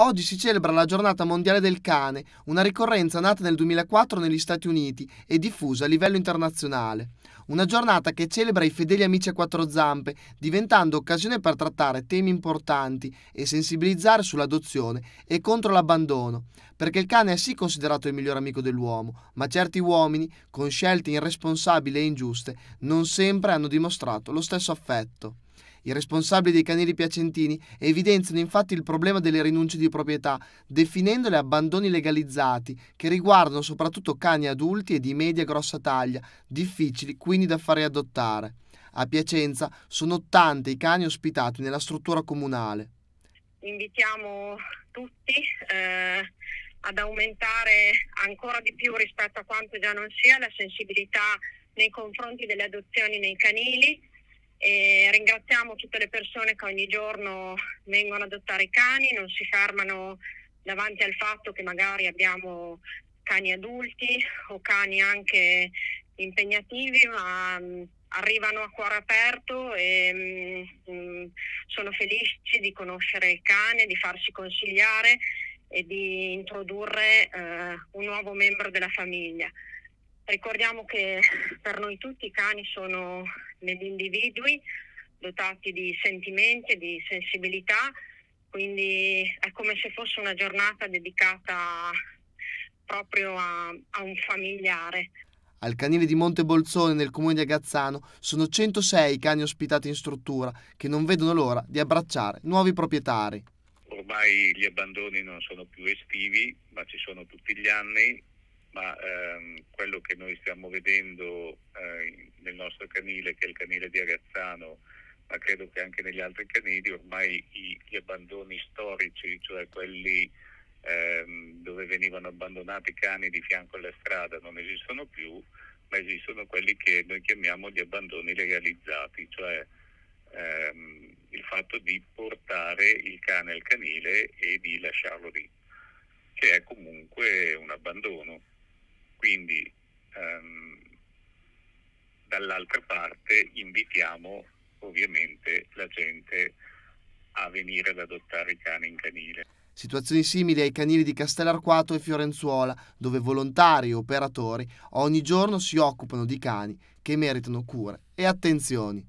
Oggi si celebra la giornata mondiale del cane, una ricorrenza nata nel 2004 negli Stati Uniti e diffusa a livello internazionale. Una giornata che celebra i fedeli amici a quattro zampe, diventando occasione per trattare temi importanti e sensibilizzare sull'adozione e contro l'abbandono, perché il cane è sì considerato il miglior amico dell'uomo, ma certi uomini, con scelte irresponsabili e ingiuste, non sempre hanno dimostrato lo stesso affetto. I responsabili dei canili piacentini evidenziano infatti il problema delle rinunce di proprietà, definendole abbandoni legalizzati, che riguardano soprattutto cani adulti e di media grossa taglia, difficili quindi da fare adottare. A Piacenza sono tanti i cani ospitati nella struttura comunale. Invitiamo tutti eh, ad aumentare ancora di più rispetto a quanto già non sia la sensibilità nei confronti delle adozioni nei canili e ringraziamo tutte le persone che ogni giorno vengono ad adottare i cani, non si fermano davanti al fatto che magari abbiamo cani adulti o cani anche impegnativi, ma um, arrivano a cuore aperto e um, sono felici di conoscere il cane, di farsi consigliare e di introdurre uh, un nuovo membro della famiglia. Ricordiamo che per noi tutti i cani sono degli individui dotati di sentimenti e di sensibilità, quindi è come se fosse una giornata dedicata proprio a, a un familiare. Al canile di Montebolzone nel comune di Agazzano sono 106 i cani ospitati in struttura che non vedono l'ora di abbracciare nuovi proprietari. Ormai gli abbandoni non sono più estivi, ma ci sono tutti gli anni ma ehm, quello che noi stiamo vedendo eh, nel nostro canile, che è il canile di Agazzano, ma credo che anche negli altri canili, ormai i, gli abbandoni storici, cioè quelli ehm, dove venivano abbandonati cani di fianco alla strada, non esistono più, ma esistono quelli che noi chiamiamo gli abbandoni legalizzati, cioè ehm, il fatto di portare il cane al canile e di lasciarlo lì, che è comunque un abbandono. Quindi ehm, dall'altra parte invitiamo ovviamente la gente a venire ad adottare i cani in canile. Situazioni simili ai canili di Castellarquato e Fiorenzuola, dove volontari e operatori ogni giorno si occupano di cani che meritano cure e attenzioni.